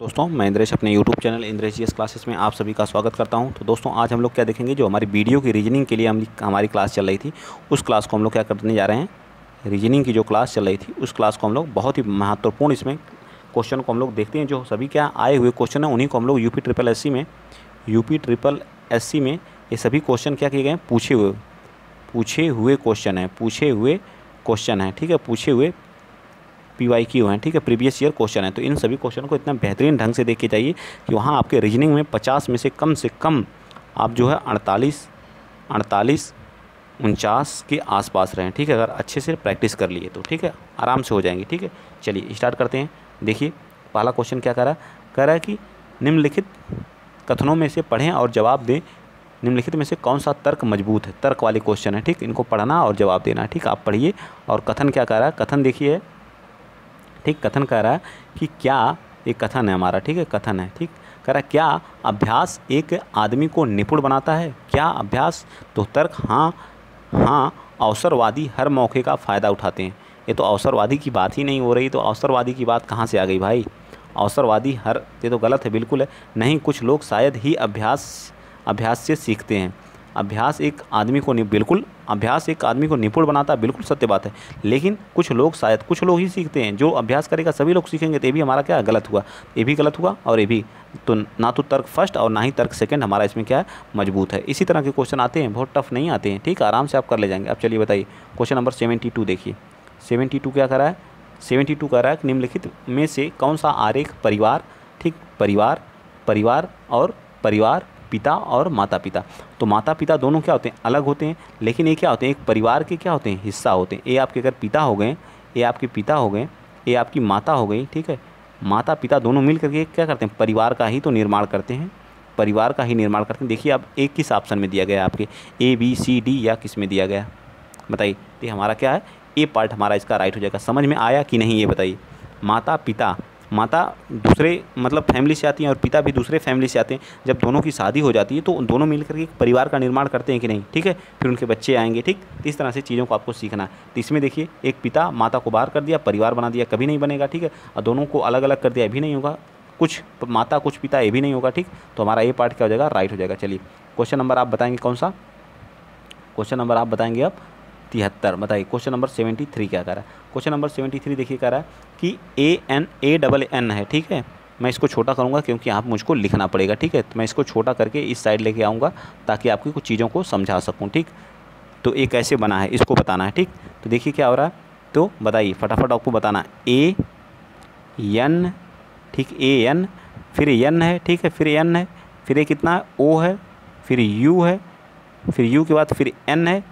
दोस्तों, मैं इंद्रेश अपने YouTube channel Indresh G S classes में आप सभी का स्वागत करता हूँ। तो दोस्तों, आज हम लोग क्या देखेंगे, जो हमारी वीडियो की रीजनिंग के लिए हम हमारी क्लास चल रही थी, उस क्लास को हम लोग क्या करने जा रहे हैं? रीजनिंग की जो क्लास चल रही थी, उस क्लास को हम लोग बहुत ही महत्वपूर्ण इसमें क्वेश्चन को हम लोग देखते हैं, जो सभी क्या आए हुए क्वेश्चन हैं, उन्हीं को हम लोग यूपी ट्रिपल एससी में यूपी ट्रिपल एससी में ये सभी क्वेश्चन क्या किए गए हैं? पूछे हुए पूछे हुए क्वेश्चन हैं, पूछे हुए क्वेश्चन हैं, ठीक है? पूछे हुए पी वाई क्यू हैं, ठीक है? प्रीवियस ईयर क्वेश्चन है। तो इन सभी क्वेश्चन को इतना बेहतरीन ढंग से देख जाइए कि वहाँ आपके रीजनिंग में पचास में से कम से कम आप जो है अड़तालीस अड़तालीस, उनचास के आसपास रहें, ठीक है? अगर अच्छे से प्रैक्टिस कर लिए तो ठीक है? आराम से हो जाएँगे, ठीक है? चलिए, स्टार्ट करते हैं। देखिए, पहला क्वेश्चन क्या कर है? कह रहा है कि निम्नलिखित कथनों में से पढ़ें और जवाब दें। निम्नलिखित में से कौन सा तर्क मज़बूत है? तर्क वाले क्वेश्चन है, ठीक? इनको पढ़ना और जवाब देना, ठीक? आप पढ़िए। और कथन क्या कह रहा है? कथन देखिए। ठीक, कथन कह रहा है कि क्या ये कथन है हमारा, ठीक है, कथन है, ठीक। कह रहा है, क्या अभ्यास एक आदमी को निपुण बनाता है? क्या अभ्यास? तो तर्क हाँ हाँ अवसरवादी हर मौके का फ़ायदा उठाते हैं। ये तो अवसरवादी की बात ही नहीं हो रही तो अवसरवादी की बात कहाँ से आ गई भाई? अवसरवादी हर, ये तो गलत है, बिल्कुल है। नहीं, कुछ लोग शायद ही अभ्यास अभ्यास से सीखते हैं। अभ्यास एक आदमी को बिल्कुल अभ्यास एक आदमी को निपुण बनाता है, बिल्कुल सत्य बात है। लेकिन कुछ लोग शायद, कुछ लोग ही सीखते हैं, जो अभ्यास करेगा, सभी लोग सीखेंगे तो ये भी हमारा क्या गलत हुआ? ये भी गलत हुआ और ये भी। तो ना तो तर्क फ़र्स्ट और ना ही तर्क सेकंड हमारा इसमें क्या है मज़बूत है। इसी तरह के क्वेश्चन आते हैं, बहुत टफ नहीं आते हैं, ठीक? आराम से आप कर ले जाएँगे। अब चलिए बताइए क्वेश्चन नंबर सेवेंटी टू देखिए। सेवेंटी टू क्या कर है? सेवेंटी टू कह रहा है निम्नलिखित में से कौन सा आरेख परिवार, ठीक? परिवार परिवार और परिवार पिता और माता पिता तो माता पिता दोनों क्या होते हैं? अलग होते हैं, लेकिन ये क्या होते हैं? एक परिवार के क्या होते हैं? हिस्सा होते हैं। ये आपके अगर पिता हो गए, ये आपके पिता हो गए, ये आपकी माता हो गई, ठीक है? माता पिता दोनों मिल करके क्या करते हैं? परिवार का ही तो निर्माण करते हैं। परिवार का ही निर्माण करते हैं। देखिए, अब एक किस ऑप्शन में दिया गया आपके? ए बी सी डी या किसमें दिया गया? बताइए। तो हमारा क्या है? ए पार्ट हमारा इसका राइट हो जाएगा। समझ में आया कि नहीं, ये बताइए। माता पिता माता दूसरे मतलब फैमिली से आती हैं और पिता भी दूसरे फैमिली से आते हैं। जब दोनों की शादी हो जाती है तो दोनों मिलकर के परिवार का निर्माण करते हैं कि नहीं, ठीक है? फिर उनके बच्चे आएँगे, ठीक? इस तरह से चीज़ों को आपको सीखना है। तो इसमें देखिए, एक पिता माता को बाहर कर दिया, परिवार बना दिया, कभी नहीं बनेगा, ठीक है? और दोनों को अलग अलग कर दिया भी नहीं होगा। कुछ माता, कुछ पिता, ये भी नहीं होगा, ठीक? तो हमारा ये पार्ट क्या हो जाएगा? राइट हो जाएगा। चलिए क्वेश्चन नंबर आप बताएँगे कौन सा? क्वेश्चन नंबर आप बताएँगे अब तिहत्तर, बताइए। क्वेश्चन नंबर सेवेंटी थ्री क्या कर रहा है? क्वेश्चन नंबर सेवेंटी थ्री देखिए कह रहा है कि A N A double N है, ठीक है? मैं इसको छोटा करूँगा क्योंकि आप मुझको लिखना पड़ेगा, ठीक है? तो मैं इसको छोटा करके इस साइड लेके आऊँगा ताकि आपकी कुछ चीज़ों को समझा सकूँ, ठीक? तो ए कैसे बना है, इसको बताना है, ठीक? तो देखिए क्या हो रहा है? तो बताइए, फटाफट आपको बताना ए एन ठीक ए एन फिर एन है, ठीक है? फिर एन है, फिर ए कितना है? ओ है, फिर यू है, फिर यू के बाद फिर एन है,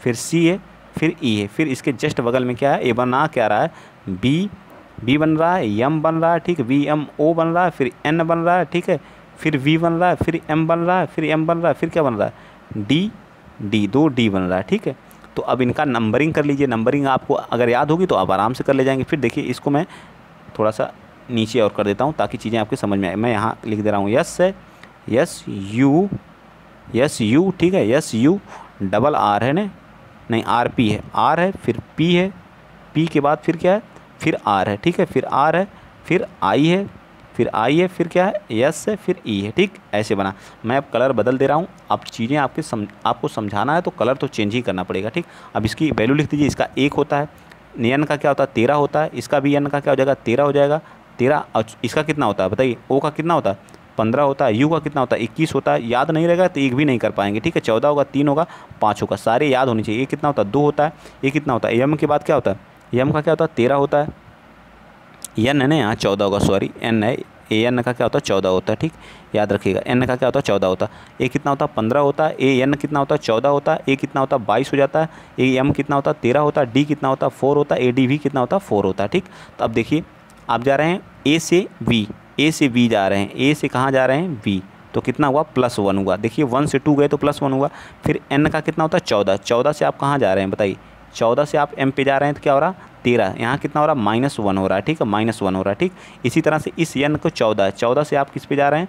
फिर सी है फिर ई है फिर इसके जस्ट बगल में क्या है ए बना क्या रहा है बी बी बन रहा है यम बन रहा है ठीक है वी एम ओ बन रहा है फिर एन बन रहा है ठीक है फिर वी बन रहा है फिर एम बन रहा है फिर एम बन रहा है फिर क्या बन रहा है डी डी दो डी बन रहा है ठीक है तो अब इनका नंबरिंग कर लीजिए नंबरिंग आपको अगर याद होगी तो आप आराम से कर ले जाएँगे फिर देखिए इसको मैं थोड़ा सा नीचे और कर देता हूँ ताकि चीज़ें आपके समझ में आए मैं यहाँ लिख दे रहा हूँ यस है यस यू यस यू ठीक है यस यू डबल आर है ना नहीं आर पी है। आर है, फिर पी है। पी के बाद फिर क्या है? फिर आर है, ठीक है? फिर आर है, फिर आई है, फिर आई है, फिर क्या है? यस है, फिर ई है, ठीक? ऐसे बना। मैं अब कलर बदल दे रहा हूँ। अब चीज़ें आपके सम, आपको समझाना है तो कलर तो चेंज ही करना पड़ेगा, ठीक? अब इसकी वैल्यू लिख दीजिए, इसका एक होता है। एन का क्या होता है? तेरह होता है। इसका भी एन का क्या हो जाएगा? तेरह हो जाएगा। तेरह इसका कितना होता है? बताइए ओ का कितना होता है? पंद्रह होता है यू का कितना होता है इक्कीस होता है याद नहीं रहेगा तो एक भी नहीं कर पाएँगे ठीक है चौदह होगा तीन होगा पाँच होगा सारे याद होने चाहिए ये कितना होता है दो होता है ये कितना होता है एम के बाद क्या होता है एम का क्या होता है तेरह होता है एन है ना यहाँ चौदह होगा सॉरी एन है ए एन का क्या होता है चौदह होता है ठीक याद रखिएगा एन का क्या होता है चौदह होता है ए कितना होता है पंद्रह होता है ए एन कितना होता है चौदह होता है ए कितना होता है बाईस हो जाता है ए एम कितना होता है तेरह होता है डी कितना होता है फोर होता है ए डी भी कितना होता है फोर होता है ठीक तो अब देखिए आप जा रहे हैं ए से वी ए से बी जा रहे हैं। ए से कहाँ जा रहे हैं? बी तो कितना हुआ? प्लस वन हुआ। देखिए वन से टू गए तो प्लस वन हुआ। फिर एन का कितना होता? है चौदह। चौदह से आप कहाँ जा रहे हैं? बताइए। चौदह से आप एम पे जा रहे हैं तो क्या हो रहा? तेरह। यहाँ कितना हो रहा? माइनस वन हो रहा। है ठीक है? माइनस वन हो रहा। है ठीक? इसी तरह से इस एन को चौदह। चौदह से आप किस पे जा रहे हैं?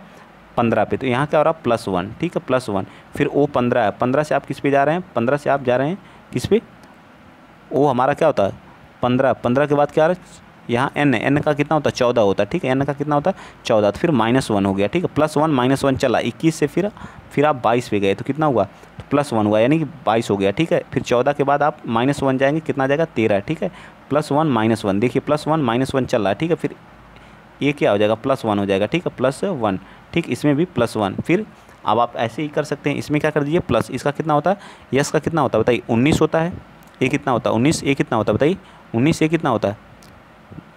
पंद्रह पे। तो यहाँ क्या हो रहा? प्लस वन ठीक है? प्लस वन फिर ओ पंद्रह है। पंद्रह से आप किस पे जा रहे हैं? पंद्रह से आप जा रहे हैं किस पे? ओ हमारा क्या होता? है पंद्रह। पंद्रह के बाद क्या आ रहा है? यहाँ एन है। एन का कितना होता है? चौदह होता है, ठीक है? एन का कितना होता है? चौदह। तो फिर माइनस वन हो गया, ठीक है? प्लस वन माइनस वन चला। इक्कीस से फिर फिर आप बाईस पे गए तो कितना हुआ? तो प्लस वन हुआ, यानी कि बाईस हो गया, ठीक है? फिर चौदह के बाद आप माइनस वन जाएँगे, कितना जाएगा? तेरह, ठीक है? प्लस वन माइनस वन देखिए प्लस वन माइनस वन चल रहा है, ठीक है? फिर ये क्या हो जाएगा? प्लस वन हो जाएगा, ठीक है? प्लस वन ठीक? इसमें भी प्लस वन फिर अब आप ऐसे ही कर सकते हैं। इसमें क्या कर दीजिए? प्लस इसका कितना होता है? यस का कितना होता है? बताइए। उन्नीस होता है। ये कितना होता है? उन्नीस। ये कितना होता है? बताइए। उन्नीस। ये कितना होता है?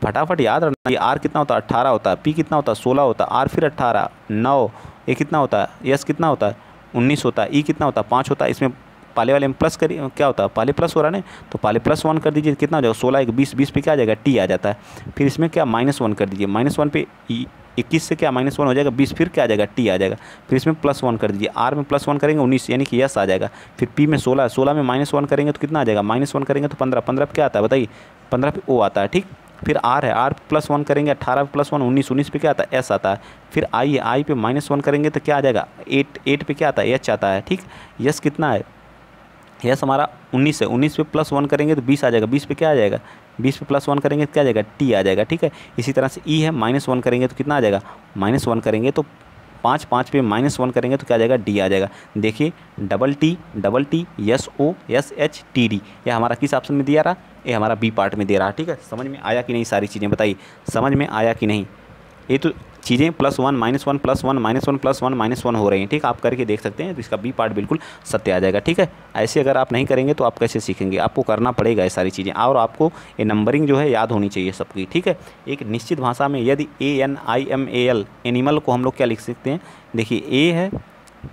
फटाफट याद रखना ये आर कितना होता है? अट्ठारह होता है। पी कितना होता है? सोलह होता है। आर फिर अट्ठारह नौ। ये कितना होता है? यस कितना होता है? उन्नीस होता है। ई कितना होता है? पाँच होता है। इसमें पाले वाले में प्लस करिए। क्या होता है? पाले प्लस हो रहा है ना? तो पाले प्लस वन कर दीजिए। कितना हो जाएगा? सोलह एक बीस। बीस पे क्या आ जाएगा? टी आ जाता है। फिर इसमें क्या? माइनस वन कर दीजिए। माइनस वन पे इक्कीस से क्या? माइनस वन हो जाएगा। बीस फिर क्या आ जाएगा? टी आ जाएगा। फिर इसमें प्लस वन कर दीजिए। आर में प्लस वन करेंगे, उन्नीस। यानी कि यस आ जाएगा। फिर पी में सोलह सोलह में माइनस वन करेंगे तो कितना आ जाएगा? माइनस वन करेंगे तो पंद्रह। पंद्रह पे क्या आता है? बताइए। पंद्रह पे ओ आता है। ठीक? फिर आर है आर प्लस वन करेंगे अट्ठारह प्लस वन उन्नीस उन्नीस पे क्या आता है? एस आता है। फिर आई है आई पे माइनस वन करेंगे तो क्या आ जाएगा? एट एट पे क्या आता है? एच आता है, ठीक? यस कितना है? यस हमारा उन्नीस है। उन्नीस पे प्लस वन करेंगे तो बीस आ जाएगा। बीस पे क्या आ जाएगा? बीस पे प्लस वन करेंगे तो क्या आ जाएगा? टी आ जाएगा, ठीक है? इसी तरह से ई है माइनस वन करेंगे तो कितना आ जाएगा? माइनस वन करेंगे तो पाँच पाँच पे माइनस वन करेंगे तो क्या आ जाएगा? डी आ जाएगा। देखिए double T double T S O S H T D यह हमारा किस ऑप्शन में दिया रहा? ये हमारा बी पार्ट में दे रहा है ठीक है? समझ में आया कि नहीं सारी चीज़ें? बताइए, समझ में आया कि नहीं? ये तो चीज़ें plus one minus one plus one minus one plus one minus one हो रही हैं, ठीक? आप करके देख सकते हैं तो इसका बी पार्ट बिल्कुल सत्य आ जाएगा, ठीक है? ऐसे अगर आप नहीं करेंगे तो आप कैसे सीखेंगे? आपको करना पड़ेगा ये सारी चीज़ें, और आपको ये नंबरिंग जो है याद होनी चाहिए सबकी, ठीक है? एक निश्चित भाषा में यदि A N I M A L animal को हम लोग क्या लिख सकते हैं? देखिए ए है,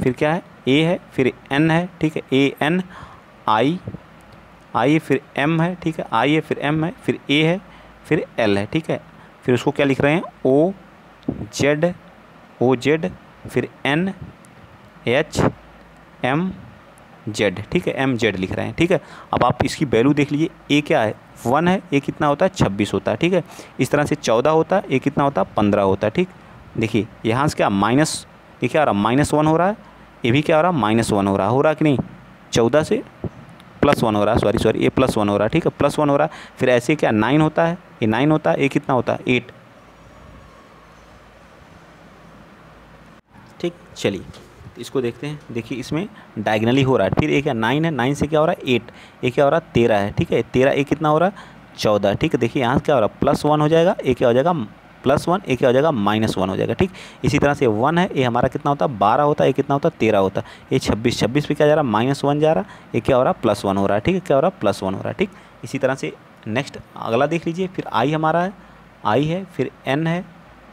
फिर क्या है? ए है, फिर एन है, ठीक है? ए एन आई आई फिर एम है, ठीक है? आई फिर एम है, फिर ए है, फिर एल है, ठीक है? फिर उसको क्या लिख रहे हैं? ओ जेड ओ जेड फिर एन एच एम जेड ठीक है? एम जेड लिख रहे हैं, ठीक है? अब आप इसकी वैल्यू देख लीजिए ए क्या है? वन है ए कितना होता है? छब्बीस होता है, ठीक है? इस तरह से चौदह होता है ए कितना होता है? पंद्रह होता है, ठीक? देखिए, यहाँ से क्या माइनस ये क्या हो रहा है? माइनस वन हो रहा है, ये भी क्या हो रहा है? माइनस वन हो रहा है, हो रहा कि नहीं? चौदह से प्लस वन हो रहा है सॉरी सॉरी ये प्लस वन हो रहा है ठीक है? प्लस वन हो रहा है फिर ऐसे क्या, नाइन होता है? ये नाइन होता है ये कितना होता है? एट। ठीक, चलिए, इसको देखते हैं। देखिए, इसमें डायगनली हो रहा है। फिर एक क्या, नाइन है? नाइन से क्या हो रहा है? एट। एक क्या हो रहा है? तेरह है, ठीक है? तेरह एक कितना हो रहा है? चौदह, ठीक है? देखिए, यहाँ क्या हो रहा है? प्लस वन हो जाएगा एक क्या हो जाएगा? प्लस वन, एक क्या हो जाएगा माइनस वन हो जाएगा, ठीक? इसी तरह से वन है, ये हमारा कितना होता? है बारह होता है ये कितना होता? है तेरह होता। है ये छब्बीस छब्बीस पे क्या जा रहा? है माइनस वन जा रहा है ये क्या हो रहा? है प्लस वन हो रहा है ठीक है? क्या हो रहा? है प्लस वन हो रहा है ठीक? इसी तरह से नेक्स्ट, अगला देख लीजिए, फिर आई हमारा है, आई है, फिर एन है,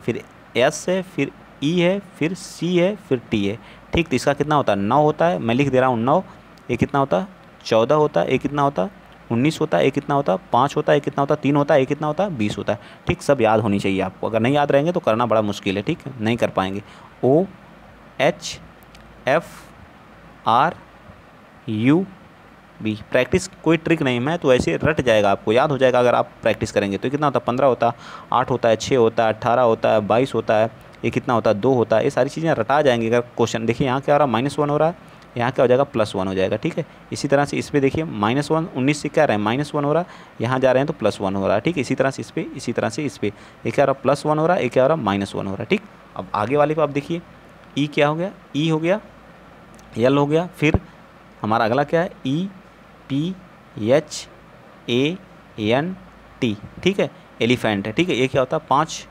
फिर एस है, फिर ई है, फिर सी है, फिर टी है, ठीक? तो इसका कितना होता? है नौ होता है, मैं लिख दे रहा हूँ नौ, ये कितना होता? है चौदह होता है ये कितना होता? है उन्नीस होता है एक कितना होता है पाँच होता है एक कितना होता है तीन होता है एक कितना होता है बीस होता है ठीक सब याद होनी चाहिए आपको अगर नहीं याद रहेंगे तो करना बड़ा मुश्किल है ठीक नहीं कर पाएँगे O H F R U B practice कोई ट्रिक नहीं मैं तो ऐसे रट जाएगा आपको याद हो जाएगा अगर आप प्रैक्टिस करेंगे तो कितना होता है पंद्रह होता है आठ होता है छः होता है अट्ठारह होता है बाईस होता है ये कितना होता है दो होता है ये सारी चीज़ें रटा जाएँगी अगर क्वेश्चन देखिए यहाँ क्या हो रहा है माइनस वन हो रहा है यहाँ क्या हो जाएगा? प्लस वन हो जाएगा, ठीक है? इसी तरह से इस पर देखिए, माइनस वन, उन्नीस से क्या रहा है? माइनस वन हो रहा है। यहाँ जा रहे हैं तो प्लस वन हो रहा है, ठीक है? इसी तरह से इस पर इसी तरह से इस पर एक क्या हो रहा प्लस वन हो रहा है, एक क्या हो रहा माइनस वन हो रहा है, ठीक? अब आगे वाले को आप देखिए, ई क्या हो गया? ई हो गया यल हो गया, फिर हमारा अगला क्या है? E, P, H, A, N, T, ठीक है? एलिफेंट है, ठीक है? ये क्या होता है? पाँच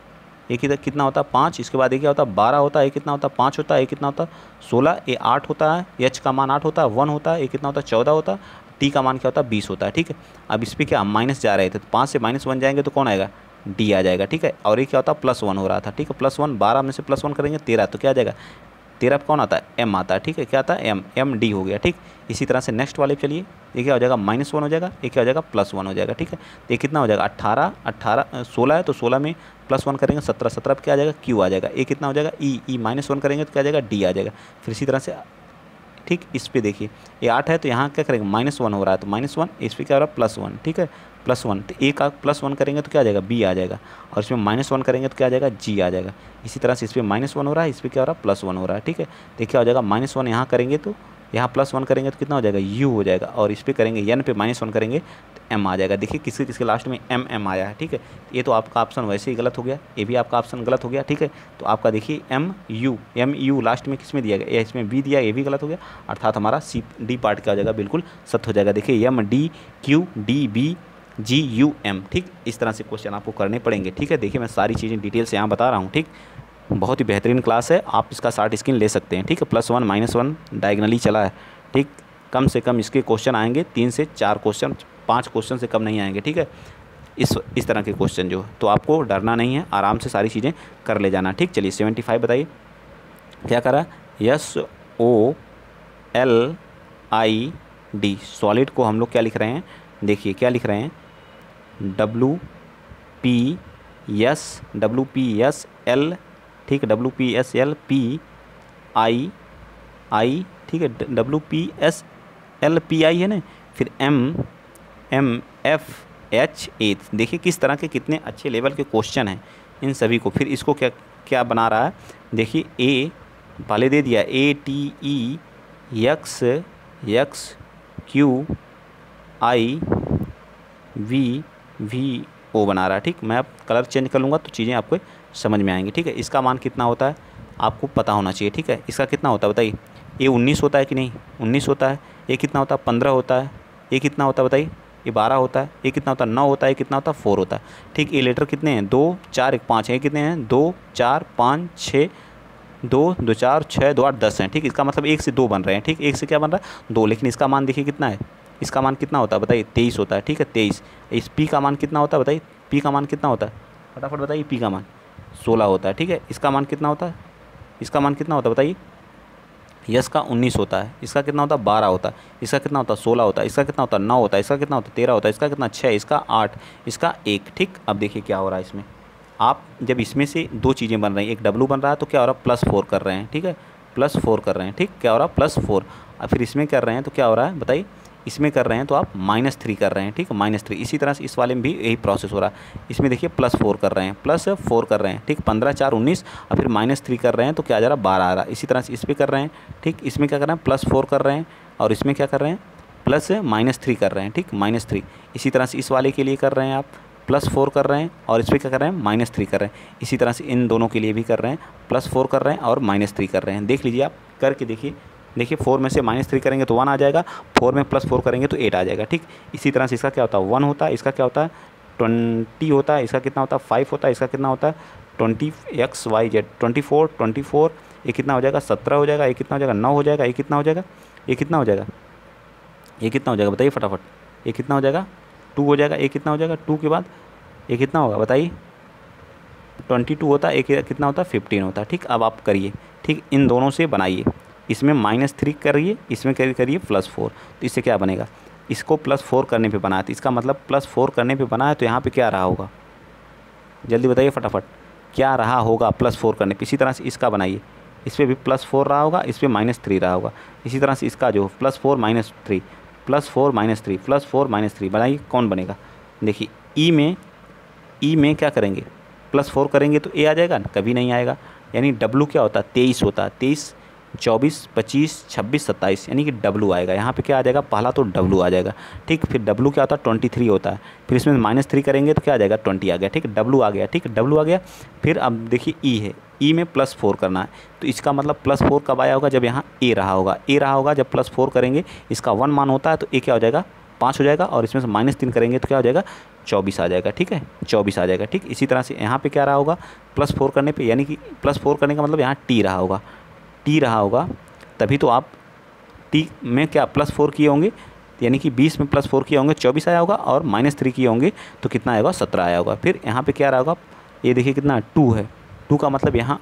एक इधर कितना होता? है पाँच। इसके बाद एक क्या होता? है बारह होता है एक कितना होता? है पाँच होता है एक कितना होता? है सोलह। ये आठ होता है, एच का मान आठ होता है वन होता है एक कितना होता? है चौदह होता। है टी का मान क्या होता? है बीस होता है, ठीक है? अब इस पर क्या? माइनस जा रहे थे तो पाँच से माइनस वन जाएँगे तो कौन आएगा? डी आ जाएगा, ठीक है? और ये क्या होता? है प्लस वन हो रहा था, ठीक है? प्लस वन बारह में से प्लस वन करेंगे, तेरह तो क्या आ जाएगा? तेरह कौन आता है? एम आता है, ठीक है? क्या आता है? एम एम डी हो गया, ठीक? इसी तरह से नेक्स्ट वाले चलिए ये क्या हो जाएगा माइनस वन हो जाएगा ये क्या हो जाएगा प्लस वन हो जाएगा, ठीक है? तो ये कितना हो जाएगा अट्ठारह अट्ठारह सोलह है तो सोलह में प्लस वन करेंगे, सत्रह सत्रह पर क्या आ जाएगा क्यू आ जाएगा। ए कितना हो जाएगा ई ई माइनस वन करेंगे तो क्या जाएगा डी आ जाएगा। फिर इसी तरह से, ठीक, इस पर देखिए, ये आठ है तो यहाँ क्या करेंगे माइनस वन हो रहा है तो माइनस वन इस पर क्या हो रहा है प्लस वन ठीक है? प्लस वन तो एक प्लस वन करेंगे तो क्या आ जाएगा बी आ जाएगा। और इसमें माइनस वन करेंगे तो क्या आ जाएगा जी आ जाएगा। इसी तरह से इस पर माइनस वन हो रहा है, इस पर क्या हो रहा है प्लस वन हो रहा है, ठीक है? देखिए आ जाएगा माइनस वन यहाँ करेंगे तो यहाँ प्लस वन करेंगे तो कितना हो जाएगा? यू हो जाएगा। और इस पर करेंगे एन पे माइनस वन करेंगे तो एम आ जाएगा। देखिए किसके किसके लास्ट में एम एम आया है, ठीक है? ये तो आपका ऑप्शन वैसे ही गलत हो गया। ये भी आपका ऑप्शन गलत हो गया, ठीक है? तो आपका देखिए M U M U last में किसमें दिया गया? इसमें बी दिया, ये भी गलत हो गया। अर्थात हमारा सी डी पार्ट क्या हो जाएगा? बिल्कुल सत्य हो जाएगा। देखिए M D Q D B G U M ठीक? इस तरह से क्वेश्चन आपको करने पड़ेंगे, ठीक है? देखिए मैं सारी चीज़ें डिटेल से यहाँ बता रहा हूँ, ठीक? बहुत ही बेहतरीन क्लास है, आप इसका शार्ट स्क्रीन ले सकते हैं, ठीक है? Plus one, minus one, diagonally चला है, ठीक? कम से कम इसके क्वेश्चन आएँगे, तीन से चार क्वेश्चन, पाँच क्वेश्चन से कम नहीं आएँगे, ठीक है? इस इस तरह के क्वेश्चन जो तो आपको डरना नहीं है, आराम से सारी चीज़ें कर ले जाना, ठीक? चलिए, सेवेंटी फाइव बताइए। क्या करा? Yes, O, L, I, D, solid को हम लोग क्या लिख रहे हैं? देखिए, क्या लिख रहे हैं? W P S W P S L ठीक है W P S L P I I ठीक है W P S L P I है ना, फिर M M F H A देखिए किस तरह के कितने अच्छे लेवल के क्वेश्चन हैं इन सभी को। फिर इसको क्या क्या बना रहा है? देखिए ए पहले दे दिया A T E X X Q I V V O बना रहा है, ठीक? मैं अब कलर चेंज कर लूँगा तो चीज़ें आपको समझ में आएँगे, ठीक है? इसका मान कितना होता है? आपको पता होना चाहिए, ठीक है? इसका कितना होता है, बताइए। ये उन्नीस होता है कि नहीं? उन्नीस होता है। ये कितना होता है? पंद्रह होता है। ये कितना होता है, बताइए? ये बारह होता है। ये कितना होता है? नौ होता है। कितना होता है? फोर होता है। ठीक, ये लेटर कितने हैं? दो, चार, एक, पाँच है। कितने हैं? दो, चार, पाँच, छः, दो दो, चार, छः, दो, आठ, दस हैं। ठीक, इसका मतलब एक से दो बन रहे हैं। ठीक, एक से क्या बन रहा है? दो। लेकिन इसका मान देखिए कितना है? इसका मान कितना होता है, बताइए? तेईस होता है, ठीक है? तेईस। इस पी का मान कितना होता है, बताइए? पी का मान कितना होता है? फटाफट बताइए पी का मान। सोलह होता है, ठीक है? इसका मान कितना होता है? इसका मान कितना होता है बताइए? यस का उन्नीस होता है, इसका कितना होता है? बारह होता है, इसका कितना होता है? सोलह होता है, इसका कितना होता है? नौ होता है, इसका कितना होता है? तेरह होता है, इसका कितना? छः इसका आठ, इसका एक, ठीक? अब देखिए क्या हो रहा है इसमें। आप जब इसमें से दो चीज़ें बन रही हैं, एक डब्लू बन रहा है तो क्या हो रहा है? प्लस फोर कर रहे हैं, ठीक है? प्लस फोर कर रहे हैं, ठीक? क्या हो रहा है? Plus four. और फिर इसमें कर रहे हैं तो क्या हो रहा है? बताइए। इसमें कर रहे हैं तो आप माइनस थ्री कर रहे हैं ठीक है माइनस थ्री इसी तरह से इस वाले में भी यही प्रोसेस हो रहा है इसमें देखिए प्लस फोर कर रहे हैं प्लस फोर कर रहे हैं ठीक पंद्रह चार उन्नीस और फिर माइनस थ्री कर रहे हैं तो क्या आ जा रहा है बारह आ रहा है इसी तरह से इस पर कर रहे हैं ठीक इसमें क्या कर रहे हैं प्लस फोर कर रहे हैं और इसमें क्या कर रहे हैं प्लस माइनस थ्री कर रहे हैं ठीक माइनस थ्री इसी तरह से इस वाले के लिए कर रहे हैं आप प्लस फोर कर रहे हैं और इस पर क्या कर रहे हैं माइनस थ्री कर रहे हैं इसी तरह से इन दोनों के लिए भी कर रहे हैं प्लस फोर कर रहे हैं और माइनस थ्री कर रहे हैं देख लीजिए आप करके देखिए देखिए फोर में से माइनस थ्री करेंगे तो वन आ जाएगा फोर में प्लस फोर करेंगे तो एट आ जाएगा, ठीक? इसी तरह से इसका क्या होता है? वन होता है, इसका क्या होता है? ट्वेंटी होता है, इसका कितना होता है? फाइव होता है, इसका कितना होता है? Twenty X Y Z twenty four twenty four ये कितना हो जाएगा? सत्रह हो जाएगा, ये कितना हो जाएगा? नौ हो जाएगा, ये कितना हो जाएगा? ये कितना हो जाएगा? ये कितना हो जाएगा? बताइए फटाफट। ये कितना हो जाएगा? टू हो जाएगा, ये कितना हो जाएगा? टू के बाद ये कितना होगा? बताइए। ट्वेंटी टू होता है, एक कितना होता है? फिफ्टीन होता है, ठीक? अब आप करिए, ठीक? इन दोनों से बनाइए। इसमें माइनस थ्री करिए, इसमें करिए प्लस फोर तो इससे क्या बनेगा? इसको प्लस फोर करने पे बनाया तो इसका मतलब प्लस फोर करने पे बना है तो यहाँ पे क्या रहा होगा? जल्दी बताइए फटाफट। क्या रहा होगा प्लस फोर करने पे? इसी तरह से इसका बनाइए। इस पर भी प्लस फोर रहा होगा, इस पर माइनस थ्री रहा होगा। इसी तरह से इसका जो plus four minus three plus four minus three plus four minus three बनाइए कौन बनेगा? देखिए ई में ई में क्या करेंगे? प्लस फोर करेंगे तो ए आ जाएगा कभी नहीं आएगा। यानी डब्लू क्या होता? है तेईस होता। है तेईस चौबीस, पच्चीस, छब्बीस, सत्ताईस, यानी कि डब्लू आएगा। यहाँ पे क्या आ जाएगा? पहला तो डब्लू आ जाएगा। ठीक, फिर डब्लू क्या होता? है ट्वेंटी थ्री होता। है फिर इसमें माइनस थ्री करेंगे तो क्या आ जाएगा? ट्वेंटी आ गया। ठीक डब्लू आ गया। ठीक डब्लू आ गया। फिर अब देखिए ई है। ई में प्लस फोर करना है। तो इसका मतलब प्लस फोर कब आया होगा? जब यहाँ ए रहा होगा। ए रहा होगा जब प्लस फोर करेंगे। इसका वन मान होता है तो ए क्या हो जाएगा? पाँच हो जाएगा और इसमें से माइनस तीन करेंगे तो क्या हो जाएगा? चौबीस आ जाएगा। ठीक है? चौबीस आ जाएगा। ठीक, इसी तरह से यहाँ पे क्या रहा होगा? प्लस फोर करने पे, यानी कि प्लस फोर करने का मतलब यहाँ टी रहा होगा। टी रहा होगा, तभी तो आप टी में क्या प्लस फोर किए होंगे? यानी कि बीस में प्लस फोर किए होंगे, चौबीस आया होगा और माइनस थ्री किए होंगे तो कितना आएगा सत्रह आया होगा। फिर यहाँ पे क्या रहा होगा? ये देखिए कितना टू है। टू का मतलब यहाँ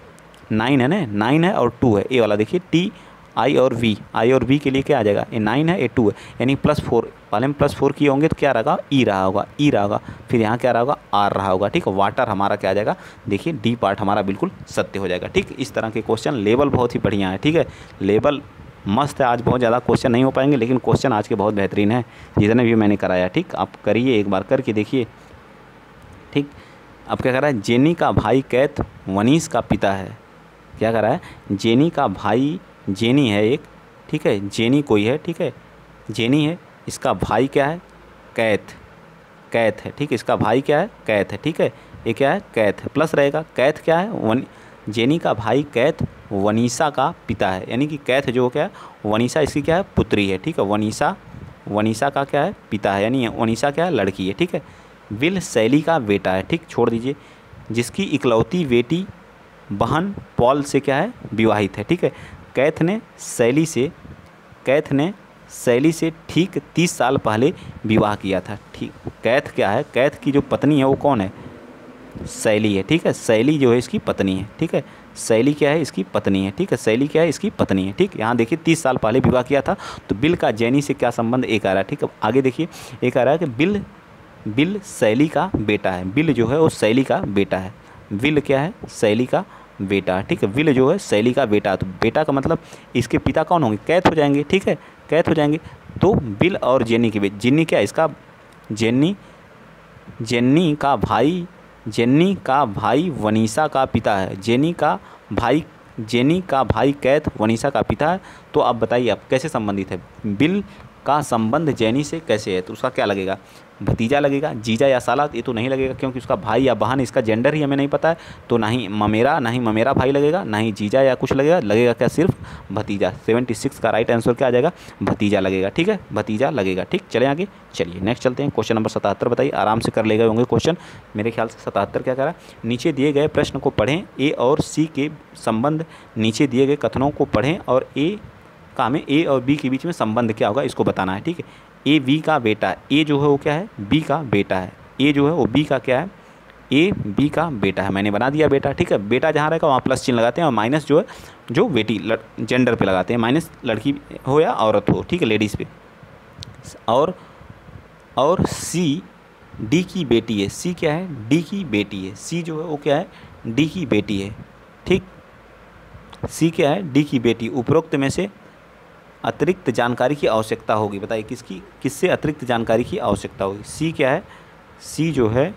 नाइन है ना? नाइन है और टू है। ये वाला देखिए, टी आई और वी। आई और वी के लिए क्या आ जाएगा? ए नाइन है ए टू है। यानी प्लस फोर पहले में प्लस फोर किए होंगे तो क्या रहेगा? ई रहा होगा ई रहा होगा। फिर यहाँ क्या रहा होगा? आर रहा होगा, ठीक है? वाटर हमारा क्या आ जाएगा? देखिए डी पार्ट हमारा बिल्कुल सत्य हो जाएगा, ठीक? इस तरह के क्वेश्चन लेवल बहुत ही बढ़िया है, ठीक है? लेवल मस्त है, आज बहुत ज़्यादा क्वेश्चन नहीं हो पाएँगे, लेकिन क्वेश्चन आज के बहुत बेहतरीन है। जितने भी मैंने कराया, ठीक? आप करिए एक बार करके देखिए, ठीक? अब क्या कर रहा है? जेनी का भाई कैथ वनीस का पिता है। क्या कर रहा है? जेनी का भाई जेनी है एक, ठीक है? जेनी कोई है, ठीक है? जेनी है, इसका भाई क्या है? कैथ। कैथ है, ठीक है? इसका भाई क्या है? कैथ है, ठीक है? ये क्या है? कैथ है। प्लस रहेगा, कैथ क्या है? वन, जेनी का भाई कैथ, वनीसा का पिता है। यानी कि कैथ जो क्या है? वनीसा, इसकी क्या है? पुत्री है, ठीक है? वनीसा वनीसा का क्या है? पिता है। यानी वनीसा क्या है? लड़की है, ठीक है? विल शैली का बेटा है, ठीक? छोड़ दीजिए। जिसकी इकलौती बेटी बहन पॉल से क्या है? विवाहित है, ठीक है? कैथ ने शैली से, कैथ ने शैली से ठीक तीस साल पहले विवाह किया था। ठीक, कैथ क्या है? कैथ की जो पत्नी है वो कौन है? शैली है, ठीक है? शैली जो है इसकी पत्नी है, ठीक है? शैली क्या है? इसकी पत्नी है, ठीक है? शैली क्या है? इसकी पत्नी है, ठीक? यहाँ देखिए तीस साल पहले विवाह किया था तो बिल का जैनी से क्या संबंध? एक आ रहा है, ठीक है? आगे देखिए, एक आ रहा है कि बिल बिल शैली का बेटा है, बिल जो है वो शैली का बेटा है। बिल क्या है? शैली का बेटा, ठीक है? विल जो है, शैली का बेटा। तो बेटा का मतलब इसके पिता कौन होंगे? कैथ हो जाएँगे, ठीक है? कैथ हो जाएँगे। तो बिल और जेनी के बीच। जिन्नी क्या इसका? जेन्नी जेन्नी का भाई, जेन्नी का भाई वनीसा का पिता है। जेनी का भाई जेनी का भाई कैथ वनीसा का पिता है। तो आप बताइए, आप कैसे संबंधित है? बिल का संबंध जैनी से कैसे है? तो उसका क्या लगेगा? भतीजा लगेगा, जीजा या साला, ये तो नहीं लगेगा क्योंकि उसका भाई या बहन, इसका जेंडर ही हमें नहीं पता है तो ना ही ममेरा, ना ही ममेरा भाई लगेगा, ना ही जीजा या कुछ लगेगा लगेगा क्या सिर्फ़ भतीजा। सेवेंटी सिक्स का राइट आंसर क्या आ जाएगा? भतीजा लगेगा, ठीक है? भतीजा लगेगा, ठीक? चले आगे, चलिए नेक्स्ट चलते हैं क्वेश्चन नंबर सतहत्तर बताइए, आराम से कर ले गए होंगे क्वेश्चन मेरे ख्याल से सतहत्तर क्या करा? नीचे दिए गए प्रश्न को पढ़ें ए और सी के संबंध, नीचे दिए गए कथनों को पढ़ें और ए का में ए और बी के बीच में संबंध क्या होगा, इसको बताना है, ठीक है? ए बी का बेटा ए जो है वो क्या है? बी का बेटा है। ए जो है वो बी का क्या है? ए बी का बेटा है। मैंने बना दिया बेटा, ठीक है? बेटा जहाँ रहेगा वहाँ प्लस चिन्ह लगाते हैं और माइनस जो है, जो बेटी जेंडर पे लगाते हैं। माइनस लड़की हो या औरत हो, ठीक है? लेडीज़ पे। और और सी डी की बेटी है। सी क्या है? डी की बेटी है। सी जो है वो क्या है? डी की बेटी है। ठीक? सी क्या है? डी की बेटी। उपरोक्त में से अतिरिक्त जानकारी की आवश्यकता होगी। बताइए, किसकी, किससे अतिरिक्त जानकारी की आवश्यकता होगी? सी क्या है? सी जो है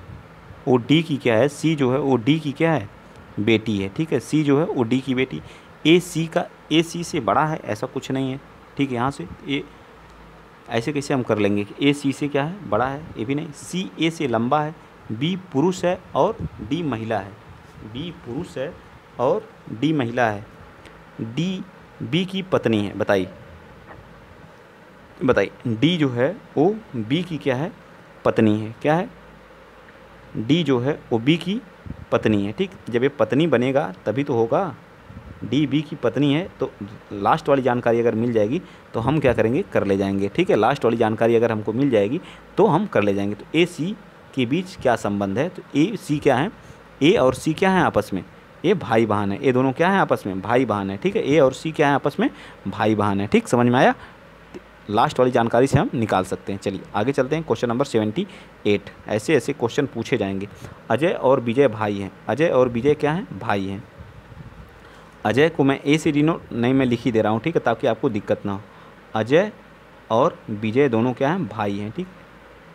वो डी की क्या है? सी जो है वो डी की क्या है? बेटी है, ठीक है? सी जो है वो डी की बेटी। ए सी का, ए सी से बड़ा है, ऐसा कुछ नहीं है, ठीक है? यहाँ से ए, ऐसे कैसे हम कर लेंगे कि ए सी से क्या है? बड़ा है, ये भी नहीं। सी ए से लंबा है, बी पुरुष है और डी महिला है। बी पुरुष है और डी महिला है। डी, बी की पत्नी है, बताइए। बताइए, डी जो है वो बी की क्या है? पत्नी है। क्या है? डी जो है वो बी की पत्नी है, ठीक? जब ये पत्नी बनेगा तभी तो होगा। डी बी की पत्नी है तो लास्ट वाली जानकारी अगर मिल जाएगी तो हम क्या करेंगे? कर ले जाएँगे, ठीक है? लास्ट वाली जानकारी अगर हमको मिल जाएगी तो हम कर ले जाएँगे। तो ए, सी के बीच क्या संबंध है? तो ए, सी क्या है? ए और सी क्या है आपस में? ये भाई बहन है। ये दोनों क्या है आपस में? भाई बहन है, ठीक है? ए और सी क्या है आपस में? भाई बहन है, ठीक? समझ में आया? लास्ट वाली जानकारी से हम निकाल सकते हैं। चलिए, आगे चलते हैं क्वेश्चन नंबर सेवेंटी एट ऐसे ऐसे क्वेश्चन पूछे जाएँगे। अजय और विजय भाई हैं। अजय और विजय क्या हैं? भाई हैं। अजय को मैं ए से डिनो नहीं, मैं लिख ही दे रहा हूँ, ठीक है? ताकि आपको दिक्कत ना हो। अजय और विजय दोनों क्या हैं? भाई हैं, ठीक?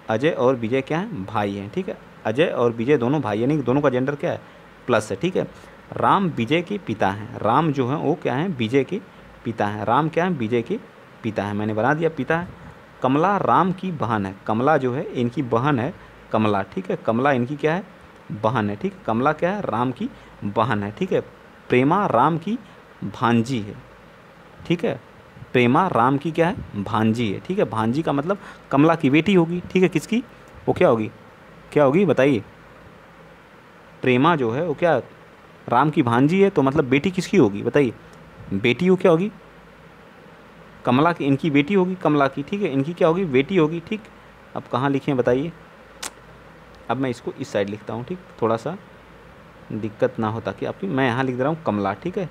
अजय और विजय क्या हैं? भाई हैं, ठीक है? अजय और विजय दोनों भाई यानी दोनों का जेंडर क्या है? प्लस है, ठीक है? राम विजय के पिता हैं। राम जो हैं, वो क्या हैं? विजय के पिता हैं। राम क्या हैं? विजय के पिता है, मैंने बना दिया पिता है। कमला राम की बहन है। कमला जो है, इनकी बहन है कमला, ठीक है? कमला इनकी क्या है? बहन है, ठीक? है कमला क्या है? राम की बहन है, ठीक है? प्रेमा राम की भांजी है, ठीक है? प्रेमा राम की क्या है? भांजी है, ठीक है? भांजी का मतलब कमला की बेटी होगी, ठीक है? किसकी? वो क्या होगी? क्या होगी? बताइए। प्रेमा जो है, वो क्या राम की भांजी है? तो मतलब बेटी किसकी होगी? बताइए। बेटी वो क्या होगी? कमला की, इनकी बेटी होगी कमला की, ठीक है? इनकी क्या होगी? बेटी होगी, ठीक? अब कहाँ लिखें बताइए। अब मैं इसको इस साइड लिखता हूँ, ठीक? थोड़ा सा दिक्कत ना हो ताकि आपकी, मैं यहाँ लिख दे रहा हूँ कमला, ठीक है?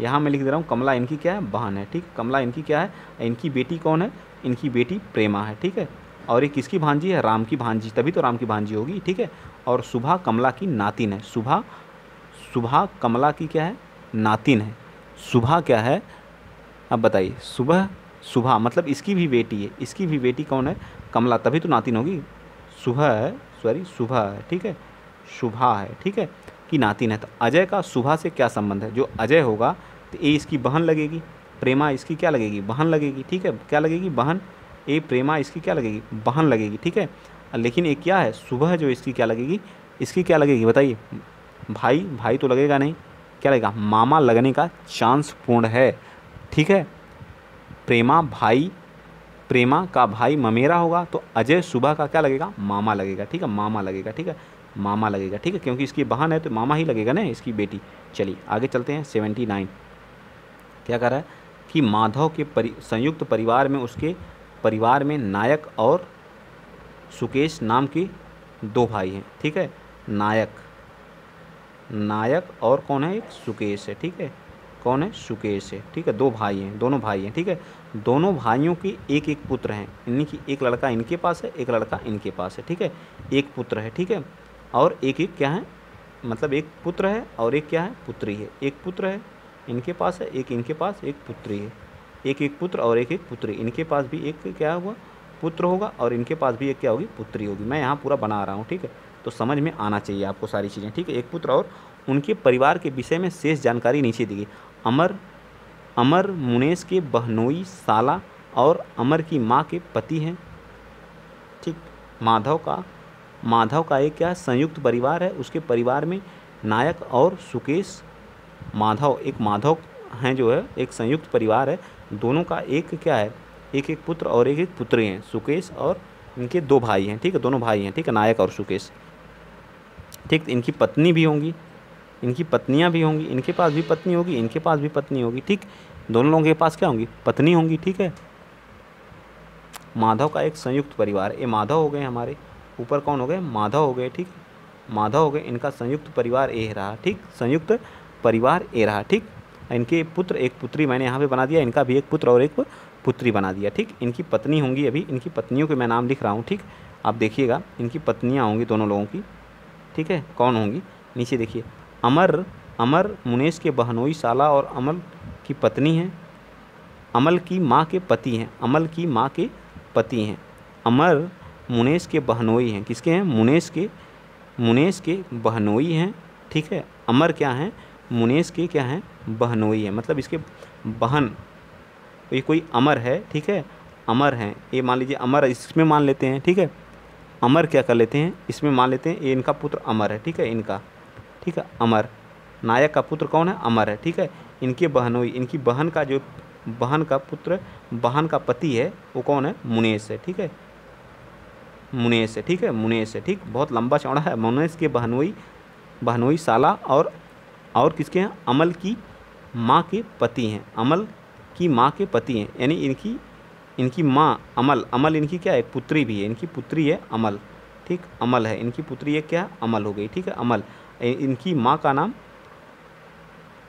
यहाँ मैं लिख दे रहा हूँ कमला, इनकी क्या है? बहन है, ठीक? कमला इनकी क्या है? इनकी बेटी कौन है? इनकी बेटी प्रेमा है, ठीक है? और ये किसकी भांजी है? राम की भांजी, तभी तो राम की भांजी होगी, ठीक है? और सुबह कमला की नातिन है। सुबह सुबह कमला की क्या है? नातिन है। सुबह क्या है? अब बताइए, सुबह सुबह मतलब इसकी भी बेटी है, इसकी भी बेटी कौन है? कमला, तभी तो नातिन होगी। सुबह है सॉरी सुबह है, ठीक है? शुभा है, ठीक है? कि नातिन है तो अजय का सुबह से क्या संबंध है? जो अजय होगा तो ये इसकी बहन लगेगी, प्रेमा इसकी क्या लगेगी? बहन लगेगी, ठीक है? क्या लगेगी? बहन। ए, प्रेमा इसकी क्या लगेगी? बहन लगेगी, ठीक है? लेकिन ये क्या है, सुबह जो इसकी क्या लगेगी? इसकी क्या लगेगी, बताइए? भाई भाई तो लगेगा नहीं, क्या लगेगा? मामा लगने का चांस पूर्ण है। ठीक है? प्रेमा भाई, प्रेमा का भाई ममेरा होगा तो अजय सुबह का क्या लगेगा? मामा लगेगा, ठीक है? मामा लगेगा, ठीक है? मामा लगेगा, ठीक है? क्योंकि इसकी बहन है तो मामा ही लगेगा ना इसकी बेटी। चलिए, आगे चलते हैं, सेवेंटी नाइन। क्या कर रहा है? कि माधव के परि, संयुक्त परिवार में उसके परिवार में नायक और सुकेश नाम के दो भाई हैं, ठीक है? नायक। नायक और कौन है? एक सुकेश है, ठीक है? कौन है? सुकेश है। ठीक है? दो भाई हैं, दोनों भाई हैं, ठीक है? दोनों भाइयों के एक एक पुत्र हैं। इन्हीं की एक लड़का इनके पास है, एक लड़का इनके पास है, ठीक है? एक पुत्र है, ठीक है? और एक एक क्या है? मतलब एक पुत्र है और एक क्या है? पुत्री है। एक पुत्र है, इनके पास है, एक इनके पास, एक पुत्री है। एक एक पुत्र और एक एक पुत्री। इनके पास भी एक क्या हुआ पुत्र होगा और इनके पास भी एक क्या होगी? पुत्री होगी। मैं यहाँ पूरा बना रहा हूँ, ठीक है? तो समझ में आना चाहिए आपको सारी चीज़ें, ठीक है? एक पुत्र और उनके परिवार के विषय में शेष जानकारी नीचे दी गई। अमर अमर मुनेश के बहनोई साला और अमर की माँ के पति हैं। ठीक, माधव का माधव का एक क्या संयुक्त परिवार है, उसके परिवार में नायक और सुकेश, माधव, एक माधव हैं जो है, एक संयुक्त परिवार है। दोनों का एक क्या है, एक एक पुत्र और एक एक पुत्री हैं, सुकेश और इनके दो भाई हैं। ठीक है, दोनों भाई हैं, ठीक है, नायक और सुकेश। ठीक, इनकी पत्नी भी होंगी। इनकी पत्नियाँ भी होंगी, इनके पास भी पत्नी होगी, इनके पास भी पत्नी होगी, ठीक? दोनों लोगों के पास क्या होंगी? पत्नी होंगी, ठीक है? माधव का एक संयुक्त परिवार, ये माधव हो गए हमारे। ऊपर कौन हो गए? माधव हो गए, ठीक? माधव हो गए, इनका संयुक्त परिवार ए रहा, ठीक? संयुक्त परिवार ए रहा, ठीक? इनके पुत्र, एक पुत्री मैंने यहाँ पे बना दिया, इनका भी एक पुत्र और एक पुत्री बना दिया, ठीक? इनकी पत्नी होंगी अभी, इनकी पत्नियों के मैं नाम लिख रहा हूँ, ठीक? आप देखिएगा, इनकी पत्नियाँ होंगी दोनों लोगों की, ठीक है? कौन होंगी? नीचे देखिए। अमर अमर मुनेश के बहनोई साला और अमल की पत्नी हैं। अमल की माँ के पति हैं। अमल की माँ के पति हैं। अमर मुनेश के बहनोई हैं। किसके हैं? मुनेश के मुनेश के बहनोई हैं। ठीक है? अमर क्या हैं? मुनेश के क्या हैं? बहनोई हैं। मतलब इसके बहन। ये कोई अमर है, ठीक है? अमर हैं। ये मान लीजिए अमर इसमें मान लेते हैं, ठीक है? अमर क्या कर लेते हैं? इसमें मान लेते हैं, ये इनका पुत्र अमर है, ठीक है? इनका। ठीक है, अमर। नायक का पुत्र कौन है? अमर है, ठीक है? इनके बहनोई इनकी बहन का जो, बहन का पुत्र, बहन का पति है, वो कौन है? मुनेश है, ठीक है? मुनेश है, ठीक है? मुनेश है, ठीक? बहुत लंबा चौड़ा है। मुनेश के बहनोई बहनोई साला और और किसके हैं? अमल की माँ के पति हैं। अमल की माँ के पति हैं। यानी इनकी इनकी माँ अमल। अमल इनकी क्या है? पुत्री भी है। इनकी पुत्री है अमल, ठीक? अमल है। इनकी पुत्री है क्या? अमल हो गई, ठीक है? अमल। इनकी माँ का नाम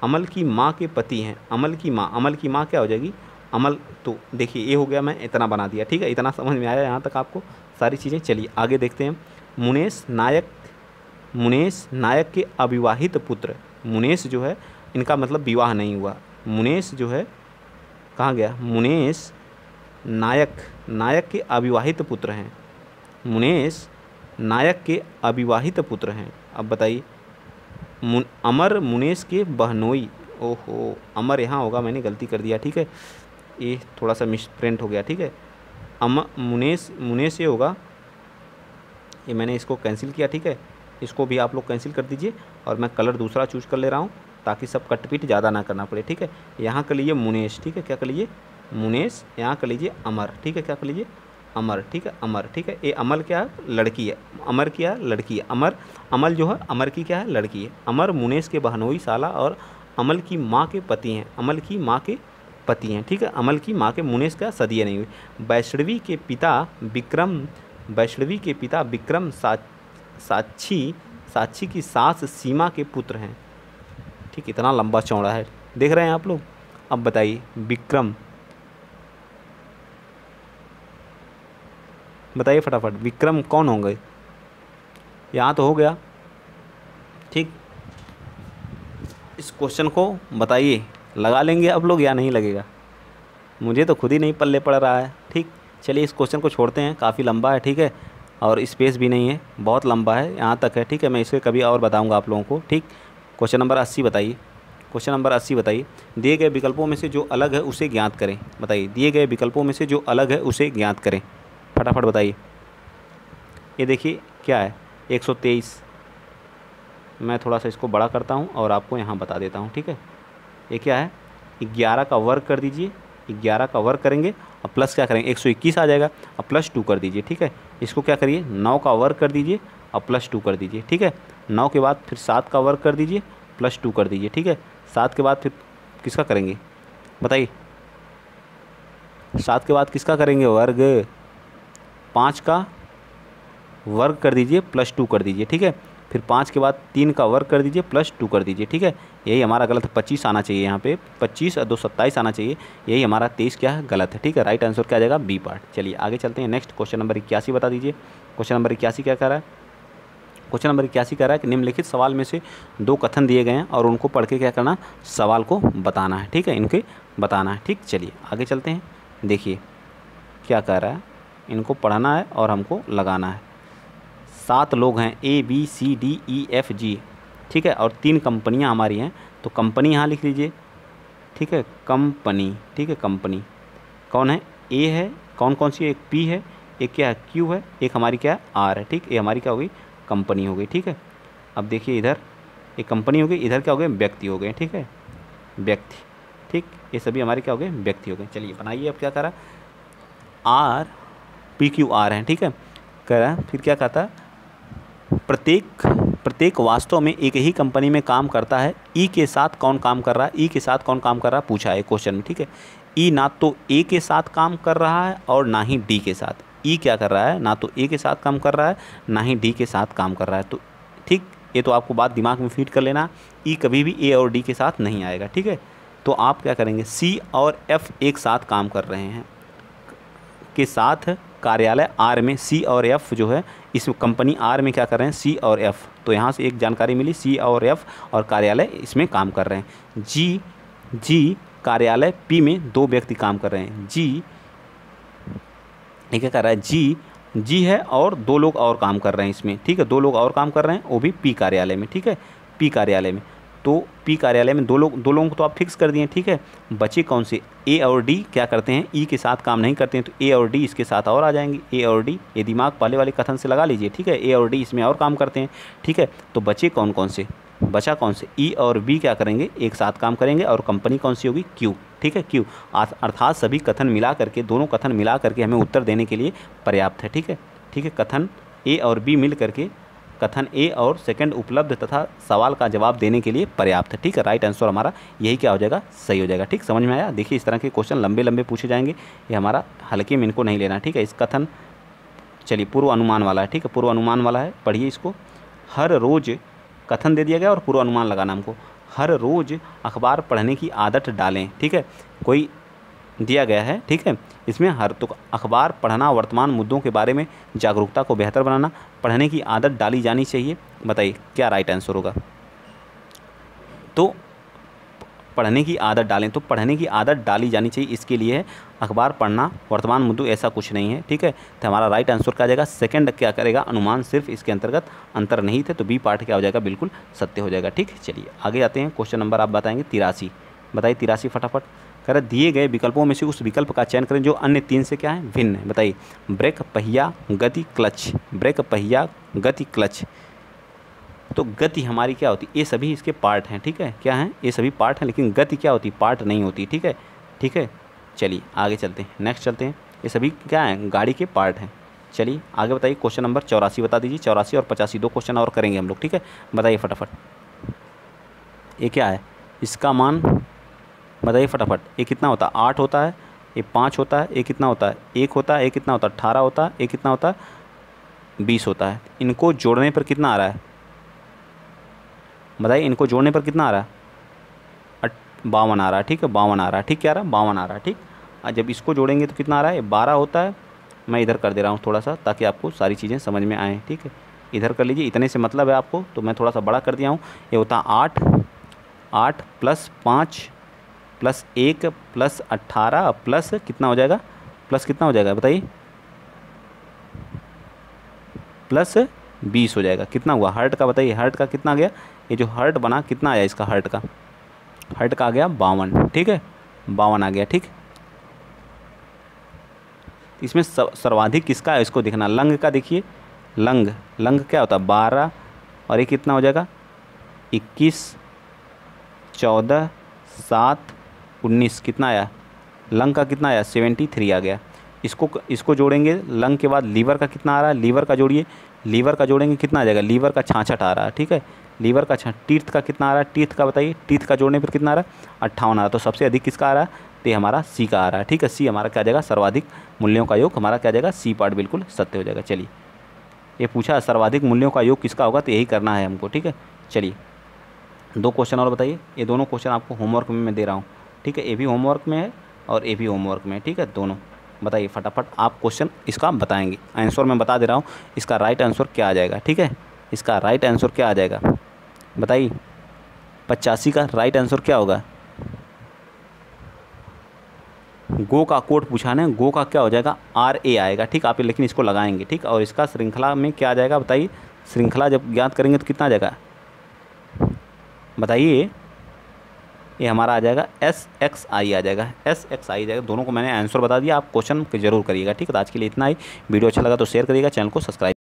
अमल की माँ के पति हैं। अमल की माँ। अमल की माँ क्या हो जाएगी? अमल तो देखिए, ये हो गया मैं इतना बना दिया, ठीक है? इतना समझ में आया यहाँ तक आपको सारी चीज़ें। चलिए आगे देखते हैं। मुनेश नायक मुनेश नायक के अविवाहित पुत्र। मुनेश जो है, इनका मतलब विवाह नहीं हुआ। मुनेश जो है, कहाँ गया? मुनेश नायक नायक के अविवाहित पुत्र हैं। मुनेश नायक के अविवाहित पुत्र हैं। अब बताइए मुन, अमर मुनेश के बहनोई। ओहो अमर यहाँ होगा मैंने गलती कर दिया ठीक है? ये थोड़ा सा मिस प्रिंट हो गया ठीक है? अम मुनेश मुनेश ये होगा। ये मैंने इसको कैंसिल किया ठीक है? इसको भी आप लोग कैंसिल कर दीजिए और मैं कलर दूसरा चूज़ कर ले रहा हूँ ताकि सब कटपीट ज़्यादा ना करना पड़े ठीक है? यहाँ कर लीजिए मुनेश ठीक है? क्या कर लीजिए? मुनेश यहाँ कर लीजिए अमर ठीक है? क्या कर लीजिए? अमर, ठीक है? अमर, ठीक है? ये अमल क्या है? लड़की है। अमर क्या है? लड़की है। अमर अमल जो है, अमर की क्या है? लड़की है। अमर मुनेश के बहनोई साला और अमल की माँ के पति हैं। अमल की माँ के पति हैं, ठीक है? अमल की माँ के मुनेश का सदिया नहीं हुई। वैष्णवी के पिता विक्रम, वैष्णवी के पिता विक्रम साक्षी साक्षी की सास सीमा के पुत्र हैं। ठीक, इतना लंबा चौड़ा है। देख रहे हैं आप लोग? अब बताइए, विक्रम बताइए फटाफट, विक्रम कौन होंगे? यहाँ तो हो गया। ठीक। इस क्वेश्चन को बताइए, लगा लेंगे अब लोग या नहीं लगेगा? मुझे तो खुद ही नहीं पल्ले पड़ रहा है। ठीक, चलिए इस क्वेश्चन को छोड़ते हैं, काफ़ी लंबा है, ठीक है? और स्पेस भी नहीं है, बहुत लंबा है, यहाँ तक है, ठीक है? मैं इसे कभी और बताऊँगा आप लोगों को, ठीक? क्वेश्चन नंबर अस्सी बताइए। क्वेश्चन नंबर अस्सी बताइए। दिए गए विकल्पों में से जो अलग है, उसे ज्ञात करें। बताइए, दिए गए विकल्पों में से जो अलग है, उसे ज्ञात करें। फटाफट बताइए। ये देखिए, क्या है? एक सौ तेईस। मैं थोड़ा सा इसको बड़ा करता हूँ और आपको यहाँ बता देता हूँ, ठीक है? ये क्या है? ग्यारह का वर्क कर दीजिए। ग्यारह का वर्क करेंगे और प्लस क्या करेंगे? एक सौ इक्कीस आ जाएगा और प्लस टू कर दीजिए, ठीक है? इसको क्या करिए? नौ का वर्क कर दीजिए और प्लस टू कर दीजिए, ठीक है? नौ के बाद फिर सात का वर्क कर दीजिए, प्लस टू कर दीजिए, ठीक है? सात के बाद फिर किसका करेंगे? बताइए। सात के बाद किसका करेंगे? वर्ग। पाँच का वर्ग कर दीजिए, प्लस टू कर दीजिए, ठीक है? फिर पाँच के बाद तीन का वर्ग कर दीजिए, प्लस टू कर दीजिए, ठीक है? यही हमारा गलत है, पच्चीस आना चाहिए यहाँ पे, पच्चीस और दो सत्ताईस आना चाहिए, यही हमारा तेईस क्या है, गलत है, ठीक है? राइट आंसर क्या आ जाएगा? बी पार्ट चलिए, आगे चलते हैं नेक्स्ट क्वेश्चन नंबर इक्यासी बता दीजिए। क्वेश्चन नंबर इक्यासी क्या कह रहा है? क्वेश्चन नंबर इक्यासी कह रहा है कि निम्नलिखित सवाल में से दो कथन दिए गए हैं और उनको पढ़ के क्या करना सवाल को बताना है, ठीक है? इनके बताना है, ठीक? चलिए, आगे चलते हैं, देखिए, क्या कह रहा है? इनको पढ़ना है और हमको लगाना है। सात लोग हैं A B C D E F G ठीक है? और तीन कंपनियाँ हमारी हैं तो कंपनी यहाँ लिख लीजिए। ठीक है? कंपनी। ठीक है? कंपनी। कौन है? ए है। कौन कौन सी? एक पी है, एक क्या है? क्यू है, एक हमारी क्या? है आर है। ठीक? ये हमारी क्या हो गई? कंपनी हो गई। ठीक है? अब देखिए इधर। एक कंपनी हो गई, इधर क्या हो गए? व्यक्ति हो गए। ठीक है? व्यक्ति। ठीक? ये सभी हमारे क्या हो गए? व्यक्ति हो गए। चलिए, बनाइए अब क्या करा? आर पी क्यू आर है, ठीक है? कह रहा है, फिर क्या कहता है? प्रत्येक प्रत्येक वास्तव में एक ही कंपनी में काम करता है, ई के साथ कौन काम कर रहा है? ई के साथ कौन काम कर रहा है? पूछा है क्वेश्चन में, ठीक है? ई ना तो ए के साथ काम कर रहा है और ना ही डी के साथ। ई क्या कर रहा है? ना तो ए के साथ काम कर रहा है, ना ही डी के साथ काम कर रहा है। तो ठीक, ये तो आपको बात दिमाग में फीट कर लेना, ई कभी भी ए और डी के साथ नहीं आएगा, ठीक है? तो आप क्या करेंगे? सी और एफ़ एक साथ काम कर रहे हैं, के साथ कार्यालय आर में सी और एफ़ जो है, इस कंपनी आर में क्या कर रहे हैं? सी और एफ़। तो यहाँ से एक जानकारी मिली, सी और एफ़ और कार्यालय इसमें काम कर रहे हैं। जी जी कार्यालय पी में दो व्यक्ति काम कर रहे हैं। जी, ये क्या कर रहा है? जी जी है और दो लोग और काम कर रहे हैं इसमें, ठीक है? दो लोग और काम कर रहे हैं, वो भी पी कार्यालय में, ठीक है? पी कार्यालय में। तो पी कार्यालय में दो लोग, दो लोगों को तो आप फिक्स कर दिए, ठीक है? बचे कौन से? ए और डी क्या करते हैं? ई के साथ काम नहीं करते हैं तो ए और डी इसके साथ और आ जाएँगे। ए और डी ये दिमाग पहले वाले कथन से लगा लीजिए, ठीक है? ए और डी इसमें और काम करते हैं, ठीक है? तो बचे कौन कौन से? बचा कौन से? ई और बी क्या करेंगे? एक साथ काम करेंगे और कंपनी कौन सी होगी? क्यू ठीक है? क्यू अर्थात सभी कथन मिला करके, दोनों कथन मिला करके हमें उत्तर देने के लिए पर्याप्त है, ठीक है? ठीक है? कथन ए और बी मिल करके कथन ए और सेकंड उपलब्ध तथा सवाल का जवाब देने के लिए पर्याप्त है। ठीक है राइट आंसर हमारा यही क्या हो जाएगा? सही हो जाएगा। ठीक, समझ में आया? देखिए, इस तरह के क्वेश्चन लंबे लंबे पूछे जाएँगे। ये हमारा हल्के में इनको नहीं लेना। ठीक है, इस कथन, चलिए, पूर्व अनुमान वाला है। ठीक है, पूर्व अनुमान वाला है। पढ़िए इसको। हर रोज़ कथन दे दिया गया और पूर्व अनुमान लगाना हमको। हर रोज़ अखबार पढ़ने की आदत डालें। ठीक है, कोई दिया गया है, ठीक है? इसमें हर तो अखबार, पढ़ना, वर्तमान मुद्दों के बारे में जागरूकता को बेहतर बनाना, पढ़ने की आदत डाली जानी चाहिए। बताइए, क्या राइट आंसर होगा? तो पढ़ने की आदत डालें तो पढ़ने की आदत डाली जानी चाहिए। इसके लिए अखबार, पढ़ना, वर्तमान मुद्दों ऐसा कुछ नहीं है, ठीक है? तो हमारा राइट आंसर क्या जाएगा? सेकंड क्या करेगा? अनुमान सिर्फ़ इसके अंतर्गत अंतर नहीं थे तो बी पार्ट क्या हो जाएगा? बिल्कुल सत्य हो जाएगा, ठीक? चलिए, आगे आते हैं क्वेश्चन नंबर आप बताएँगे, तिरासी। बताइए, तिरासी फटाफट। कह रहे दिए गए विकल्पों में से उस विकल्प का चयन करें, जो अन्य तीन से क्या है? भिन्न है। बताइए। ब्रेक, पहिया, गति, क्लच। ब्रेक, पहिया, गति, क्लच। तो गति हमारी क्या होती? ये सभी इसके पार्ट हैं, ठीक है? क्या है? ये सभी पार्ट हैं, लेकिन गति क्या होती? पार्ट नहीं होती, ठीक है? ठीक है? चलिए, आगे चलते हैं। नेक्स्ट चलते हैं। ये सभी क्या हैं? गाड़ी के पार्ट हैं। चलिए, आगे बताइए। क्वेश्चन नंबर चौरासी बता दीजिए। चौरासी और पचासी, दो क्वेश्चन और करेंगे हम लोग, ठीक है? बताइए फटाफट। ये क्या है? इसका मान बताइए फटाफट। ये कितना होता? है आठ होता है ये पाँच होता है ये कितना होता है? एक होता है ये कितना होता है? अट्ठारह होता है ये कितना होता है? बीस होता है। इनको जोड़ने पर कितना आ रहा है? बताइए, इनको जोड़ने पर कितना आ रहा है? बावन आ रहा है, ठीक है? बावन आ रहा है, ठीक क्या आ रहा है? बावन आ रहा है, ठीक? जब इसको जोड़ेंगे तो कितना आ रहा है? बारह होता है। मैं इधर कर दे रहा हूँ थोड़ा सा ताकि आपको सारी चीज़ें समझ में आएँ, ठीक है? इधर कर लीजिए, इतने से मतलब है आपको तो मैं थोड़ा सा बड़ा कर दिया हूँ। ये होता है आठ आठ प्लस पाँच प्लस एक प्लस अट्ठारह प्लस कितना हो जाएगा? प्लस कितना हो जाएगा? बताइए। प्लस बीस हो जाएगा। कितना हुआ? हर्ट का बताइए। हर्ट का कितना गया? ये जो हर्ट बना, कितना आया इसका हर्ट का? हर्ट का आ गया बावन। ठीक है? बावन आ गया। ठीक? इसमें सर्वाधिक किसका है? इसको देखना। लंग का देखिए। लंग। लंग क्या होता? है बारह। और ये कितना हो जाएगा? इक्कीस, चौदह, सात उन्नीस कितना आया? लंग का कितना आया? सेवेंटी थ्री आ गया। इसको इसको जोड़ेंगे, लंग के बाद लीवर का कितना आ रहा है? लीवर का जोड़िए। लीवर का जोड़ेंगे कितना आ जाएगा? लीवर का छाछठ आ रहा है, ठीक है? लीवर का टीर्थ का कितना आ रहा है? टीर्थ का बताइए। टीर्थ का जोड़ने पर कितना आ रहा है? अट्ठावन आ रहा है। तो सबसे अधिक किसका आ रहा है? तो हमारा सी का आ रहा है, ठीक है? सी हमारा क्या जाएगा? सर्वाधिक मूल्यों का योग हमारा क्या जाएगा? सी पार्ट बिल्कुल सत्य हो जाएगा। चलिए। ये पूछा, सर्वाधिक मूल्यों का योग किसका होगा? तो यही करना है हमको, ठीक है? चलिए। दो क्वेश्चन और बताइए। ये दोनों क्वेश्चन आपको होमवर्क में मैं दे रहा हूँ। ठीक है? ये भी होमवर्क में है और ये भी होमवर्क में ठीक है? दोनों। बताइए फटाफट, आप क्वेश्चन इसका बताएँगे। आंसर मैं बता दे रहा हूँ, इसका राइट आंसर क्या आ जाएगा, ठीक है? इसका राइट आंसर क्या आ जाएगा? बताइए, पचासी का राइट आंसर क्या होगा? गो का कोड पूछा ना गो का क्या हो जाएगा? आर ए आएगा, ठीक? आप लेकिन इसको लगाएँगे, ठीक? और इसका श्रृंखला में क्या आ जाएगा, बताइए? श्रृंखला जब ज्ञात करेंगे तो कितना आ जाएगा? बताइए ये हमारा आ जाएगा एस एक्स आई आ जाएगा। एस एक्स आई जाएगा। दोनों को मैंने आंसर बता दिया। आप क्वेश्चन ज़रूर करिएगा, ठीक है? तो आज के लिए इतना ही। वीडियो अच्छा लगा तो शेयर करिएगा चैनल को सब्सक्राइब